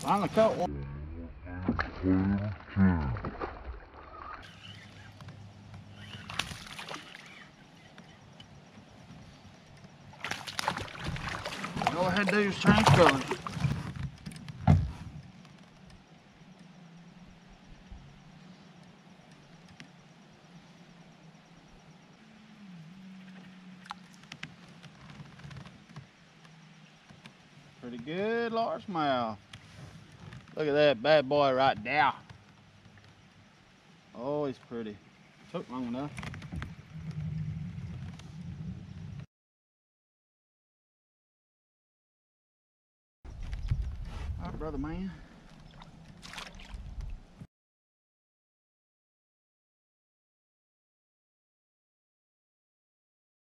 Finally caught to do was change colors. Pretty good largemouth. Look at that bad boy right there. Oh, he's pretty. Took long enough. All right, brother man.